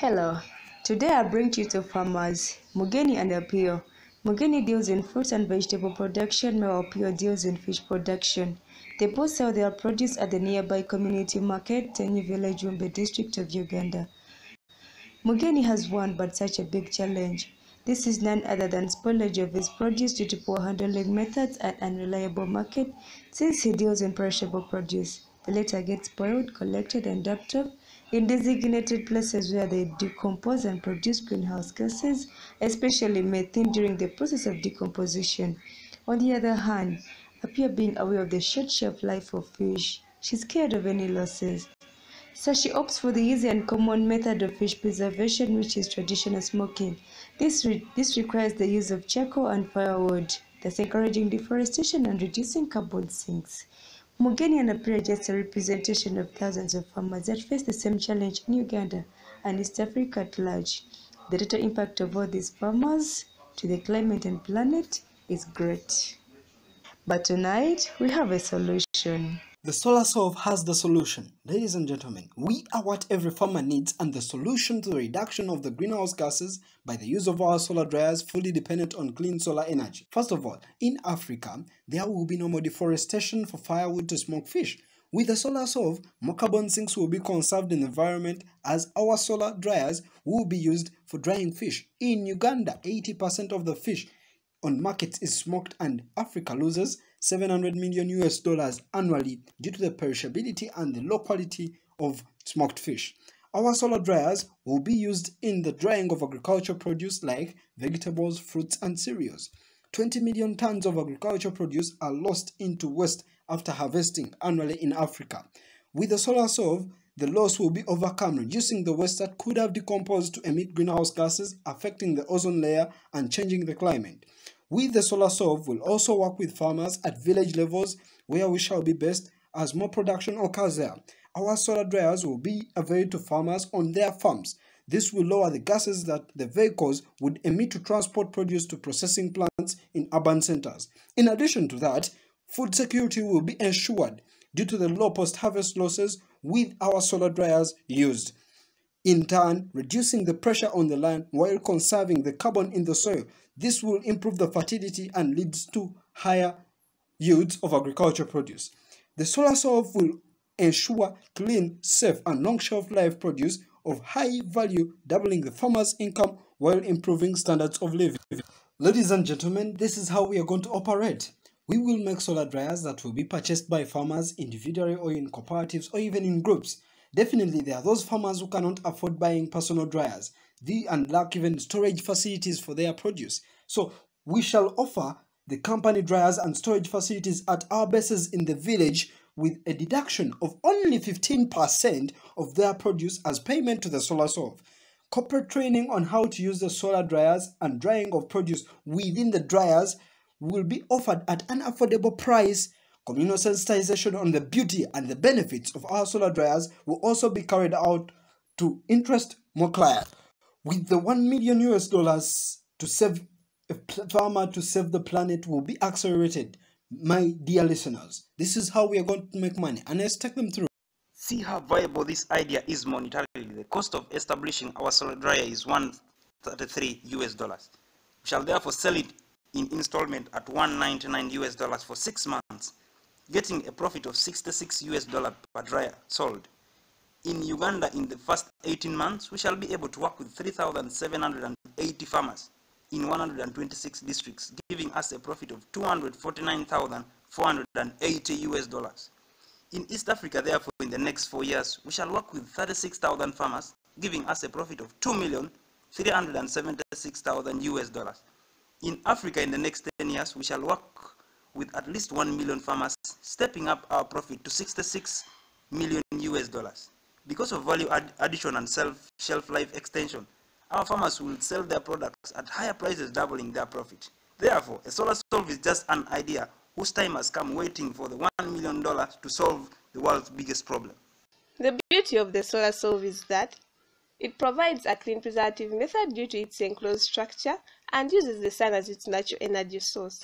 Hello, today I bring you to farmers Mugeni and Apio. Mugeni deals in fruit and vegetable production, while Apio deals in fish production. They both sell their produce at the nearby community market, Tenyi Village, Wumbe district of Uganda. Mugeni has one but such a big challenge. This is none other than spoilage of his produce due to poor handling methods and unreliable market since he deals in perishable produce. The latter gets spoiled, collected, and dumped off in designated places where they decompose and produce greenhouse gases, especially methane during the process of decomposition. On the other hand, Apio being aware of the short shelf life of fish, she's scared of any losses. So she opts for the easy and common method of fish preservation, which is traditional smoking. This, re- this requires the use of charcoal and firewood, thus encouraging deforestation and reducing carbon sinks. And Apira just a representation of thousands of farmers that face the same challenge in Uganda and East Africa at large. The total impact of all these farmers to the climate and planet is great. But tonight, we have a solution. The Solar Solve has the solution. Ladies and gentlemen, we are what every farmer needs and the solution to the reduction of the greenhouse gases by the use of our solar dryers fully dependent on clean solar energy. First of all, in Africa, there will be no more deforestation for firewood to smoke fish. With the Solar Solve, more carbon sinks will be conserved in the environment as our solar dryers will be used for drying fish. In Uganda, 80% of the fish on markets is smoked and Africa loses 700 million US dollars annually due to the perishability and the low quality of smoked fish. Our solar dryers will be used in the drying of agricultural produce like vegetables, fruits, and cereals. 20 million tons of agricultural produce are lost into waste after harvesting annually in Africa. With the solar solve, the loss will be overcome, reducing the waste that could have decomposed to emit greenhouse gases, affecting the ozone layer and changing the climate. With the Solar Solve, we'll also work with farmers at village levels where we shall be best as more production occurs there. Our solar dryers will be available to farmers on their farms. This will lower the gases that the vehicles would emit to transport produce to processing plants in urban centers. In addition to that, food security will be ensured due to the low post harvest losses with our solar dryers used in turn reducing the pressure on the land while conserving the carbon in the soil. This will improve the fertility and leads to higher yields of agricultural produce. The solar solve will ensure clean, safe, and long shelf life produce of high value, doubling the farmer's income while improving standards of living. Ladies and gentlemen, this is how we are going to operate. We will make solar dryers that will be purchased by farmers individually or in cooperatives or even in groups. Definitely, there are those farmers who cannot afford buying personal dryers the, and lack even storage facilities for their produce. So, we shall offer the company dryers and storage facilities at our bases in the village with a deduction of only 15% of their produce as payment to the Solar Solve. Corporate training on how to use the solar dryers and drying of produce within the dryers will be offered at an affordable price Communal sensitization on the beauty and the benefits of our solar dryers will also be carried out to interest more clients. With the 1 million US dollars to save a farmer to save the planet will be accelerated. My dear listeners, this is how we are going to make money and let's take them through. See how viable this idea is monetarily. The cost of establishing our solar dryer is 133 US dollars. We shall therefore sell it in installment at 199 US dollars for 6 months getting a profit of 66 US dollar per dryer sold. In Uganda, in the first 18 months, we shall be able to work with 3,780 farmers in 126 districts, giving us a profit of 249,480 US dollars. In East Africa, therefore, in the next four years, we shall work with 36,000 farmers, giving us a profit of 2,376,000 US dollars. In Africa, in the next 10 years, we shall work with at least 1 million farmers, stepping up our profit to 66 million US dollars. Because of value add addition and self shelf life extension, our farmers will sell their products at higher prices, doubling their profit. Therefore, a solar solve is just an idea whose time has come waiting for the $1 million to solve the world's biggest problem. The beauty of the solar solve is that it provides a clean preservative method due to its enclosed structure and uses the sun as its natural energy source.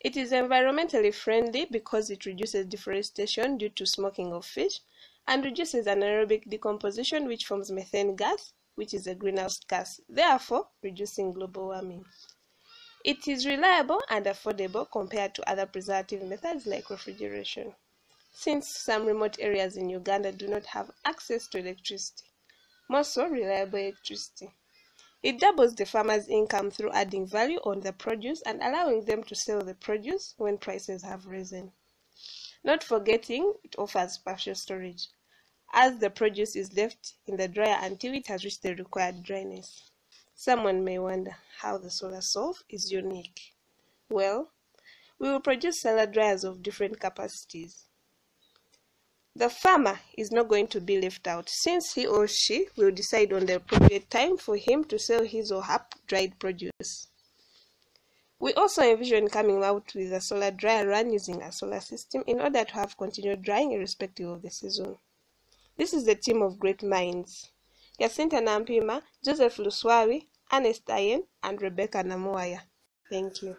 It is environmentally friendly because it reduces deforestation due to smoking of fish and reduces anaerobic decomposition which forms methane gas which is a greenhouse gas, therefore reducing global warming. It is reliable and affordable compared to other preservative methods like refrigeration, since some remote areas in Uganda do not have access to electricity, more so reliable electricity. It doubles the farmer's income through adding value on the produce and allowing them to sell the produce when prices have risen. Not forgetting, it offers partial storage, as the produce is left in the dryer until it has reached the required dryness. Someone may wonder how the solar solve is unique. Well, we will produce solar dryers of different capacities. The farmer is not going to be left out since he or she will decide on the appropriate time for him to sell his or her dried produce. We also envision coming out with a solar dryer run using a solar system in order to have continued drying irrespective of the season. This is a team of great minds. Jacinta Nampima, Joseph Luswawi, Ernest Ayen, and Rebecca Namuaya. Thank you.